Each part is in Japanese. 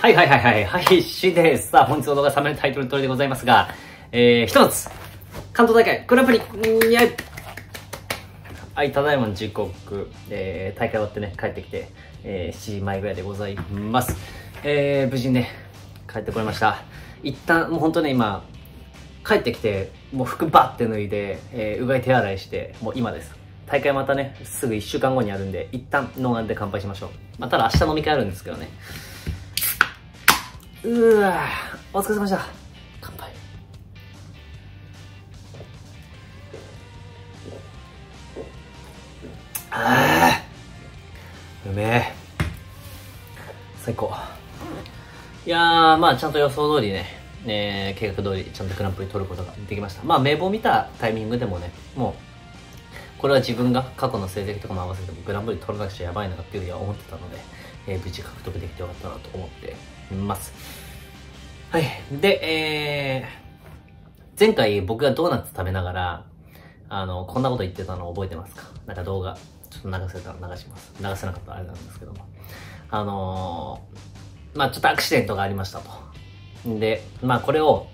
はいはいはいはい、はい、しです。さあ、本日の動画サムネタイトル通りでございますが、えー、ひとつ、関東大会、グランプリ、んやいはい、ただいま時刻、えー、大会終わってね、帰ってきて、えー、7時前ぐらいでございます。えー、無事にね、帰ってこれました。一旦、もうほんとね、今、帰ってきて、もう服バッて脱いで、えー、うがい手洗いして、もう今です。大会またね、すぐ1週間後にあるんで、一旦ノーガンで乾杯しましょう。まあ、ただ明日飲み会あるんですけどね。うわお疲れ様でした。乾杯。ああうめえ。最高。いや、まあちゃんと予想通りね、ね計画通りちゃんとグランプリ取ることができました。まあ名簿見たタイミングでもね、もうこれは自分が過去の成績とかも合わせてもグランプリ取らなくちゃやばいなっていうふうには思ってたので、えー、無事獲得できてよかったなと思っています。はい。で、えー、前回僕がドーナツ食べながら、あの、こんなこと言ってたの覚えてますか？なんか動画、ちょっと流せたら流します。流せなかったらあれなんですけども。あのー、まあちょっとアクシデントがありましたと。で、まあこれを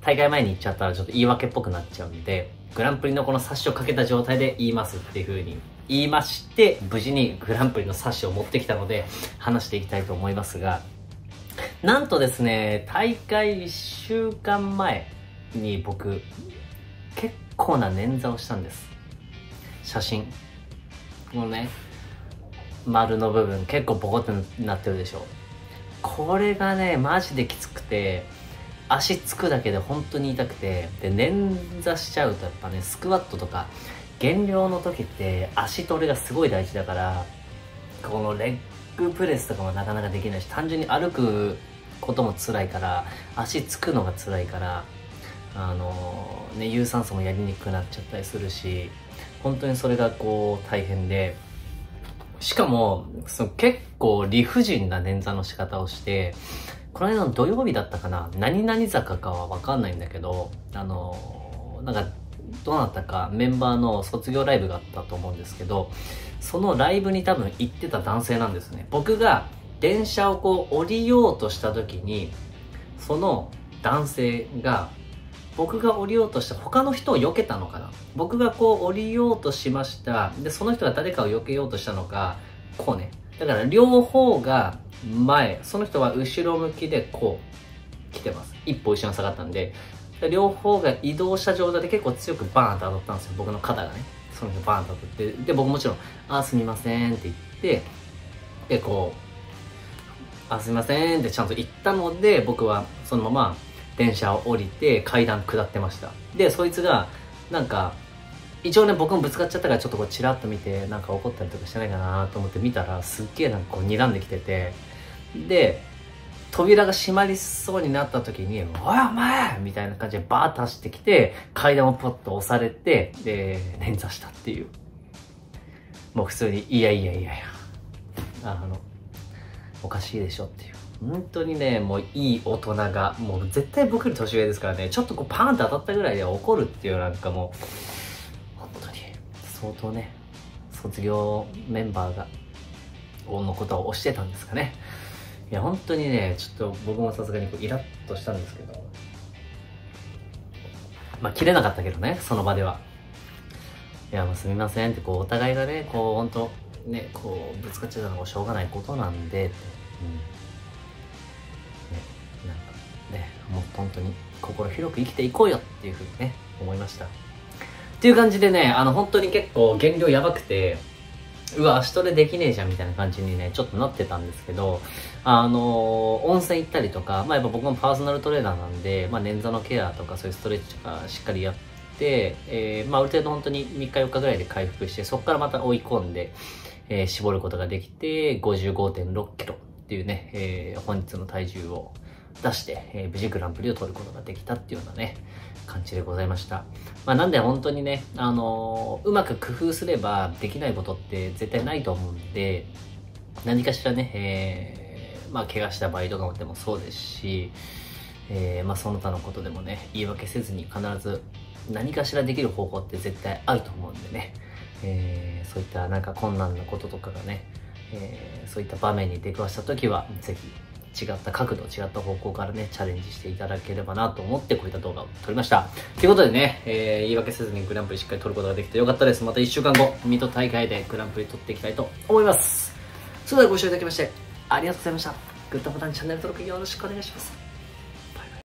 大会前に言っちゃったらちょっと言い訳っぽくなっちゃうんで、グランプリのこの冊子をかけた状態で言いますっていう風に言いまして、無事にグランプリの冊子を持ってきたので、話していきたいと思いますが、なんとですね、大会1週間前に僕、結構な捻挫をしたんです。写真。このね、丸の部分結構ボコってなってるでしょ。これがね、マジできつくて、足つくだけで本当に痛くてで捻挫しちゃうとやっぱねスクワットとか減量の時って足トレがすごい大事だからこのレッグプレスとかもなかなかできないし単純に歩くことも辛いから足つくのが辛いからあのね有酸素もやりにくくなっちゃったりするし本当にそれがこう大変でしかもその結構理不尽な捻挫の仕方をしてこの間の土曜日だったかな？何々坂かはわかんないんだけど、あの、なんか、どうなったかメンバーの卒業ライブがあったと思うんですけど、そのライブに多分行ってた男性なんですね。僕が電車をこう降りようとした時に、その男性が、僕が降りようとした他の人を避けたのかな？僕がこう降りようとしました。で、その人が誰かを避けようとしたのか、こうね。だから両方が前、その人は後ろ向きでこう来てます。一歩後ろに下がったんで、両方が移動した状態で結構強くバーンと当たったんですよ。僕の肩がね。その人バーンと当たって。で、僕もちろん、あ、すみませんって言って、で、こう、あ、すみませんってちゃんと言ったので、僕はそのまま電車を降りて階段下ってました。で、そいつが、なんか、一応ね、僕もぶつかっちゃったからちょっとこうチラッと見て、なんか怒ったりとかしてないかなと思って見たら、すっげえなんかこう睨んできてて、で、扉が閉まりそうになった時に、おいお前みたいな感じでバーッと走ってきて、階段をポッと押されて、で、捻挫したっていう。もう普通に、いやいやいやいや、あの、おかしいでしょっていう。本当にね、もういい大人が、もう絶対僕より年上ですからね、ちょっとこうパーンと当たったぐらいで怒るっていうなんかもう、相当ね、卒業メンバーが、のことを推してたんですかね。いや、本当にね、ちょっと僕もさすがにこうイラッとしたんですけど、まあ、切れなかったけどね、その場では。いや、もうすみませんって、こう、お互いがね、こう、本当ね、こう、ぶつかっちゃったのもしょうがないことなんで、うん。ね、なんか、ね、もっと本当に心広く生きていこうよっていうふうにね、思いました。っていう感じでね、あの、本当に結構減量やばくて、うわ、足トレできねえじゃんみたいな感じにね、ちょっとなってたんですけど、あのー、温泉行ったりとか、まあやっぱ僕もパーソナルトレーナーなんで、まあ捻挫のケアとかそういうストレッチとかしっかりやって、えー、まあある程度本当に3日4日ぐらいで回復して、そこからまた追い込んで、えー、絞ることができて、55.6キロっていうね、えー、本日の体重を出して、えー、無事グランプリを取ることができたっていうようなね、感じでございました。まあ、なんで本当にね、あのー、うまく工夫すればできないことって絶対ないと思うんで、何かしらね、えー、まあ、怪我した場合とかでもそうですし、えー、まあ、その他のことでもね、言い訳せずに必ず何かしらできる方法って絶対あると思うんでね、えー、そういったなんか困難なこととかがね、えー、そういった場面に出くわした時は、ぜひ違った角度、違った方向からね、チャレンジしていただければなと思ってこういった動画を撮りました。ということでね、えー、言い訳せずにグランプリしっかり撮ることができてよかったです。また1週間後、水戸大会でグランプリ撮っていきたいと思います。それではご視聴いただきまして、ありがとうございました。グッドボタン、チャンネル登録よろしくお願いします。